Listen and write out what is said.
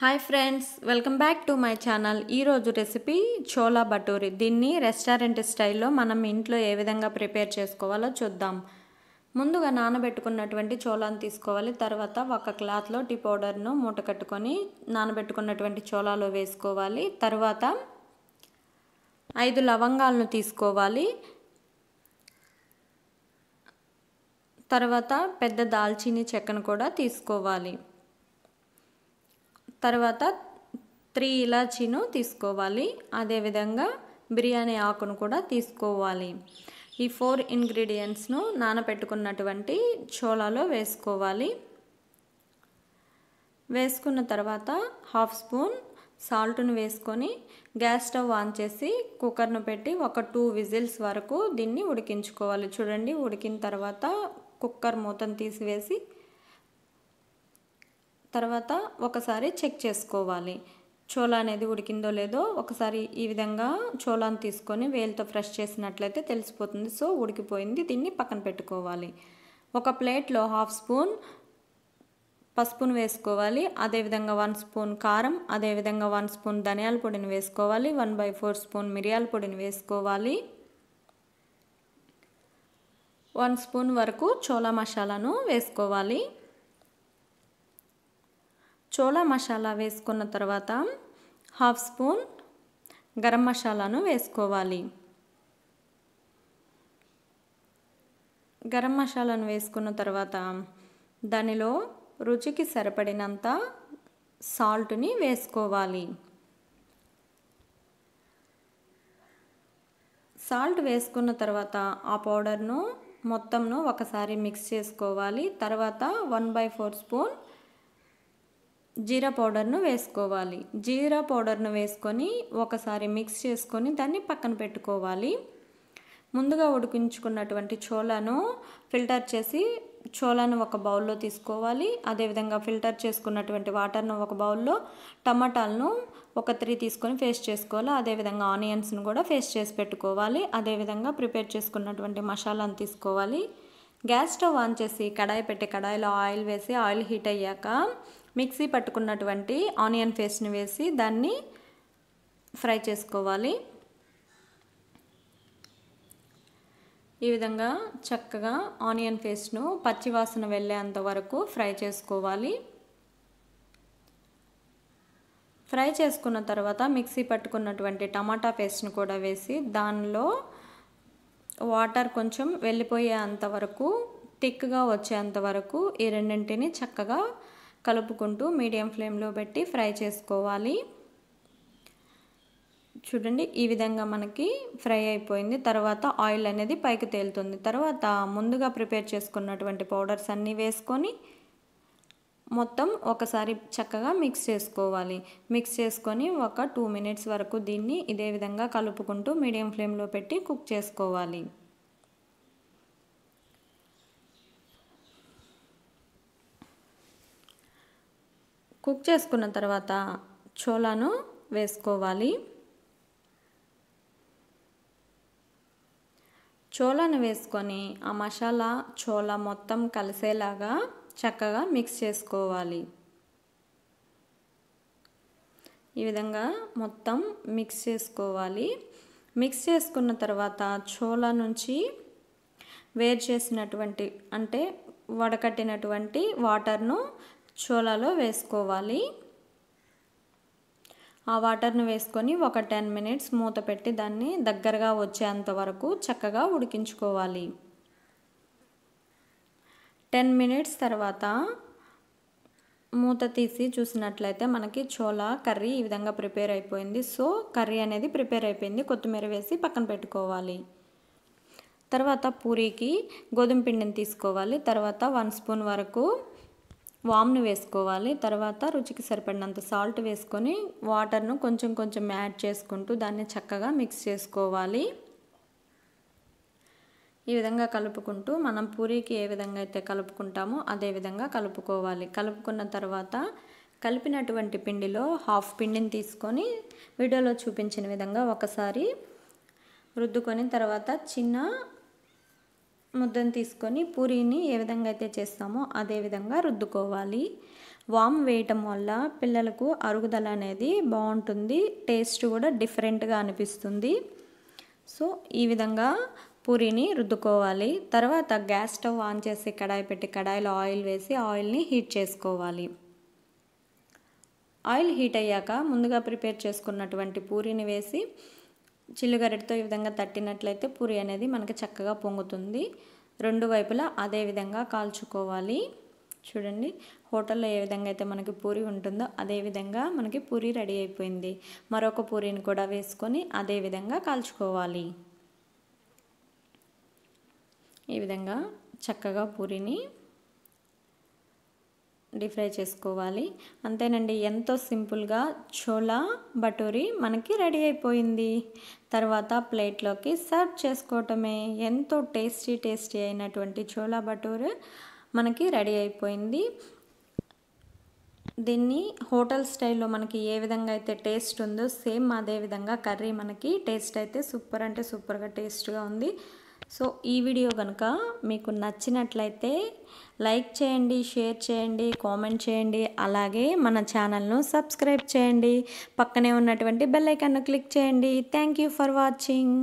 Hi friends welcome back to my channel ఈరోజు recipe chole bhature దీన్ని restaurant స్టైల్లో మనం ఇంట్లో ఏ విధంగా ప్రిపేర్ చేసుకోవాలో చూద్దాం. ముందుగా నానబెట్టుకున్నటువంటి చోలాను తీసుకోవాలి. తర్వాత ఒక క్లాత్లో టీ పౌడర్ను మూట కట్టుకొని నానబెట్టుకున్నటువంటి చోలాలో వేసుకోవాలి. తర్వాత ఐదు లవంగాలను తీసుకోవాలి. తర్వాత పెద్ద దాల్చీని చెక్కను కూడా తీసుకోవాలి. తర్వాత త్రీ ఇలాచీను తీసుకోవాలి. అదేవిధంగా బిర్యానీ ఆకును కూడా తీసుకోవాలి. ఈ ఫోర్ ఇంగ్రీడియంట్స్ను నానబెట్టుకున్నటువంటి చోళాలో వేసుకోవాలి. వేసుకున్న తర్వాత హాఫ్ స్పూన్ సాల్ట్ను వేసుకొని గ్యాస్ స్టవ్ ఆన్ చేసి కుక్కర్ను పెట్టి ఒక టూ విజిల్స్ వరకు దీన్ని ఉడికించుకోవాలి. చూడండి ఉడికిన తర్వాత కుక్కర్ మూతను తీసివేసి తర్వాత ఒకసారి చెక్ చేసుకోవాలి. చోలా అనేది ఉడికిందో లేదో ఒకసారి ఈ విధంగా చోలాను తీసుకొని వేలుతో ఫ్రెష్ చేసినట్లయితే తెలిసిపోతుంది. సో ఉడికిపోయింది. దీన్ని పక్కన పెట్టుకోవాలి. ఒక ప్లేట్లో హాఫ్ స్పూన్ పసుపును వేసుకోవాలి. అదేవిధంగా వన్ స్పూన్ కారం అదేవిధంగా వన్ స్పూన్ ధనియాల పొడిని వేసుకోవాలి. వన్ బై ఫోర్ స్పూన్ మిరియాల పొడిని వేసుకోవాలి. వన్ స్పూన్ వరకు చోలా మసాలాను వేసుకోవాలి. చోలా మసాలా వేసుకున్న తర్వాత హాఫ్ స్పూన్ గరం మసాలాను వేసుకోవాలి. గరం మసాలాను వేసుకున్న తర్వాత దానిలో రుచికి సరిపడినంత సాల్ట్ని వేసుకోవాలి. సాల్ట్ వేసుకున్న తర్వాత ఆ పౌడర్ను మొత్తంను ఒకసారి మిక్స్ చేసుకోవాలి. తర్వాత one by four spoon jeera పౌడర్ను వేసుకోవాలి. జీరా పౌడర్ను వేసుకొని ఒకసారి మిక్స్ చేసుకొని దాన్ని పక్కన పెట్టుకోవాలి. ముందుగా ఉడికించుకున్నటువంటి చోళను ఫిల్టర్ చేసి చోళను ఒక బౌల్లో తీసుకోవాలి. అదేవిధంగా ఫిల్టర్ చేసుకున్నటువంటి వాటర్ను ఒక బౌల్లో టమాటాలను ఒక త్రీ తీసుకొని ఫేస్ట్ చేసుకోవాలి. అదేవిధంగా ఆనియన్స్ను కూడా ఫేస్ట్ చేసి పెట్టుకోవాలి. అదేవిధంగా ప్రిపేర్ చేసుకున్నటువంటి మసాలాను తీసుకోవాలి. గ్యాస్ స్టవ్ ఆన్ చేసి కడాయి పెట్టి కడాయిలో ఆయిల్ వేసి ఆయిల్ హీట్ అయ్యాక మిక్సీ పట్టుకున్నటువంటి ఆనియన్ పేస్ట్ని వేసి దాన్ని ఫ్రై చేసుకోవాలి. ఈ విధంగా చక్కగా ఆనియన్ పేస్ట్ను పచ్చివాసన వెళ్ళేంత వరకు ఫ్రై చేసుకోవాలి. ఫ్రై చేసుకున్న తర్వాత మిక్సీ పట్టుకున్నటువంటి టమాటా పేస్ట్ని కూడా వేసి దానిలో వాటర్ కొంచెం వెళ్ళిపోయేంత వరకు థిక్గా వచ్చేంత వరకు ఈ రెండింటిని చక్కగా కలుపుకుంటూ మీడియం ఫ్లేమ్లో పెట్టి ఫ్రై చేసుకోవాలి. చూడండి ఈ విధంగా మనకి ఫ్రై అయిపోయింది. తర్వాత ఆయిల్ అనేది పైకి తేలుతుంది. తర్వాత ముందుగా ప్రిపేర్ చేసుకున్నటువంటి పౌడర్స్ అన్నీ వేసుకొని మొత్తం ఒకసారి చక్కగా మిక్స్ చేసుకోవాలి. మిక్స్ చేసుకొని ఒక టూ మినిట్స్ వరకు దీన్ని ఇదే విధంగా కలుపుకుంటూ మీడియం ఫ్లేమ్లో పెట్టి కుక్ చేసుకోవాలి. కుక్ చేసుకున్న తర్వాత చోలాను వేసుకోవాలి. చోలాను వేసుకొని ఆ మసాలా చోలా మొత్తం కలిసేలాగా చక్కగా మిక్స్ చేసుకోవాలి. ఈ విధంగా మొత్తం మిక్స్ చేసుకోవాలి. మిక్స్ చేసుకున్న తర్వాత చోలా నుంచి వేరు చేసినటువంటి అంటే వడకట్టినటువంటి వాటర్ను చోలాలో వేసుకోవాలి. ఆ వాటర్ను వేసుకొని ఒక టెన్ మినిట్స్ మూత పెట్టి దాన్ని దగ్గరగా వచ్చేంత వరకు చక్కగా ఉడికించుకోవాలి. టెన్ మినిట్స్ తర్వాత మూత తీసి చూసినట్లయితే మనకి చోలా కర్రీ ఈ విధంగా ప్రిపేర్ అయిపోయింది. సో కర్రీ అనేది ప్రిపేర్ అయిపోయింది. కొత్తిమీర వేసి పక్కన పెట్టుకోవాలి. తర్వాత పూరీకి గోధుమ పిండిని తీసుకోవాలి. తర్వాత వన్ స్పూన్ వరకు వామ్ను వేసుకోవాలి. తర్వాత రుచికి సరిపడినంత సాల్ట్ వేసుకొని వాటర్ను కొంచెం కొంచెం యాడ్ చేసుకుంటూ దాన్ని చక్కగా మిక్స్ చేసుకోవాలి. ఈ విధంగా కలుపుకుంటూ మనం పూరీకి ఏ విధంగా అయితే కలుపుకుంటామో అదే విధంగా కలుపుకోవాలి. కలుపుకున్న తర్వాత కలిపినటువంటి పిండిలో హాఫ్ పిండిని తీసుకొని వీడియోలో చూపించిన విధంగా ఒకసారి రుద్దుకొని తర్వాత చిన్న ముద్దను తీసుకొని పూరీని ఏ విధంగా అయితే చేస్తామో అదే విధంగా రుద్దుకోవాలి. వామ్ వేయటం వల్ల పిల్లలకు అరుగుదల అనేది బాగుంటుంది టేస్ట్ కూడా డిఫరెంట్గా అనిపిస్తుంది. సో ఈ విధంగా పూరీని రుద్దుకోవాలి. తర్వాత గ్యాస్ స్టవ్ ఆన్ చేసి కడాయి పెట్టి కడాయిలో ఆయిల్ వేసి ఆయిల్ని హీట్ చేసుకోవాలి. ఆయిల్ హీట్ అయ్యాక ముందుగా ప్రిపేర్ చేసుకున్నటువంటి పూరీని వేసి చిల్లుగరెటతో ఈ విధంగా తట్టినట్లయితే పూరి అనేది మనకి చక్కగా పొంగుతుంది. రెండు వైపులా అదే విధంగా కాల్చుకోవాలి. చూడండి హోటల్లో ఏ విధంగా అయితే మనకి పూరి ఉంటుందో అదే విధంగా మనకి పూరి రెడీ అయిపోయింది. మరొక పూరిని కూడా వేసుకొని అదే విధంగా కాల్చుకోవాలి. ఈ విధంగా చక్కగా పూరిని డీప్ ఫ్రై చేసుకోవాలి. అంతేనండి ఎంతో సింపుల్గా చోలా బటూరి మనకి రెడీ అయిపోయింది. తర్వాత ప్లేట్లోకి సర్వ్ చేసుకోవటమే. ఎంతో టేస్టీ టేస్టీ అయినటువంటి చోలా భటూరి మనకి రెడీ అయిపోయింది. దీన్ని హోటల్ స్టైల్లో మనకి ఏ విధంగా అయితే టేస్ట్ ఉందో సేమ్ అదే విధంగా కర్రీ మనకి టేస్ట్ అయితే సూపర్ అంటే సూపర్గా టేస్ట్గా ఉంది. సో ఈ వీడియో కనుక మీకు నచ్చినట్లయితే లైక్ చేయండి షేర్ చేయండి కామెంట్ చేయండి. అలాగే మన ఛానల్ను సబ్స్క్రైబ్ చేయండి. పక్కనే ఉన్నటువంటి బెల్ ఐకాన్ను క్లిక్ చేయండి. Thank you for watching.